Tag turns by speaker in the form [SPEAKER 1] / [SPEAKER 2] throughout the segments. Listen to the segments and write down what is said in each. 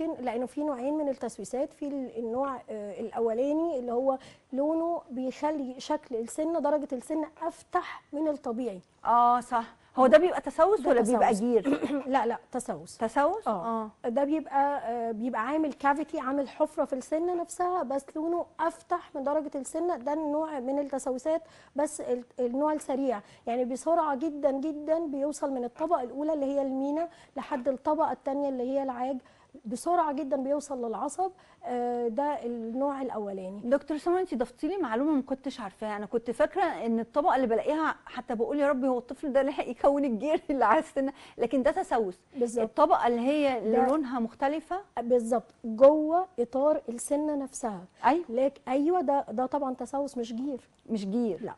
[SPEAKER 1] ممكن لأنه في نوعين من التسوسات. في ال- النوع آه، الأولاني اللي هو لونه بيخلي شكل السنة درجة السنة أفتح من الطبيعي.
[SPEAKER 2] آه صح. هو ده بيبقى تسوس
[SPEAKER 1] ده
[SPEAKER 2] ولا بيبقى
[SPEAKER 1] تسوس.
[SPEAKER 2] جير؟
[SPEAKER 1] لا لا تسوس.
[SPEAKER 2] تسوس؟
[SPEAKER 1] آه. ده بيبقى آه، بيبقى عامل cavity عامل حفرة في السنة نفسها بس لونه أفتح من درجة السنة ده النوع من التسوسات بس ال- النوع السريع. يعني بسرعة جدا جدا بيوصل من الطبقة الأولى اللي هي المينا لحد الطبقة الثانية اللي هي العاج. بسرعة جدا بيوصل للعصب آه، ده النوع الأولاني.
[SPEAKER 2] دكتور سما انت ضفتي لي معلومة ما كنتش عارفاها. أنا كنت فاكرة إن الطبقة اللي بلاقيها حتى بقول يا ربي هو الطفل ده لحق يكون الجير اللي على السنة لكن ده تسوس.
[SPEAKER 1] بالظبط.
[SPEAKER 2] الطبقة اللي هي اللي لونها مختلفة؟
[SPEAKER 1] بالظبط. جوه إطار السنة نفسها.
[SPEAKER 2] أيوه.
[SPEAKER 1] لك أيوه ده ده طبعا تسوس مش جير.
[SPEAKER 2] مش جير.
[SPEAKER 1] لا.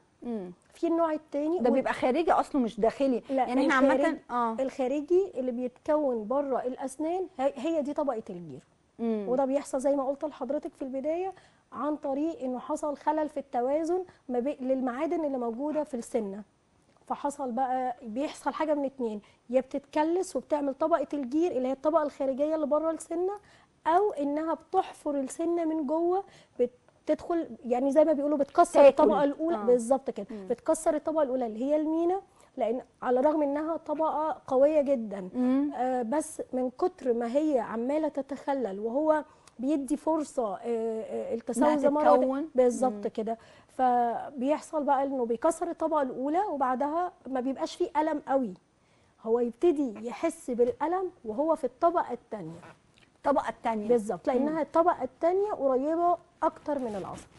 [SPEAKER 1] في النوع الثاني
[SPEAKER 2] ده بيبقى خارجي أصله مش داخلي.
[SPEAKER 1] لا،
[SPEAKER 2] يعني إحنا عامة
[SPEAKER 1] الخارجي-
[SPEAKER 2] آه.
[SPEAKER 1] الخارجي اللي بيتكون بره الأسنان هي- هي دي طبقة الجير.
[SPEAKER 2] مم.
[SPEAKER 1] وده بيحصل زي ما قلت لحضرتك في البداية عن طريق إنه حصل خلل في التوازن ما بين للمعادن اللي موجودة في السنة. فحصل بقى بيحصل حاجة من اتنين. يا بتتكلس وبتعمل طبقة الجير اللي هي الطبقة الخارجية اللي بره السنة أو إنها بتحفر السنة من جوه بتدخل يعني زي ما بيقولوا بتكسر
[SPEAKER 2] تاكل.
[SPEAKER 1] الطبقة الأولى
[SPEAKER 2] آه.
[SPEAKER 1] بالظبط كده
[SPEAKER 2] مم.
[SPEAKER 1] بتكسر الطبقة الأولى اللي هي المينا لأن على الرغم إنها طبقة قوية جدا. آه، بس من كتر ما هي عمالة تتخلل وهو بيدي فرصة آه، آه، التسوس
[SPEAKER 2] تتكون.
[SPEAKER 1] بالظبط كده فبيحصل بقى إنه بيكسر الطبقة الأولى وبعدها ما بيبقاش فيه ألم قوي هو يبتدي يحس بالألم وهو في الطبقة الثانية
[SPEAKER 2] الطبقه الثانية
[SPEAKER 1] بالظبط لأنها الطبقة الثانية قريبة أكتر من العصب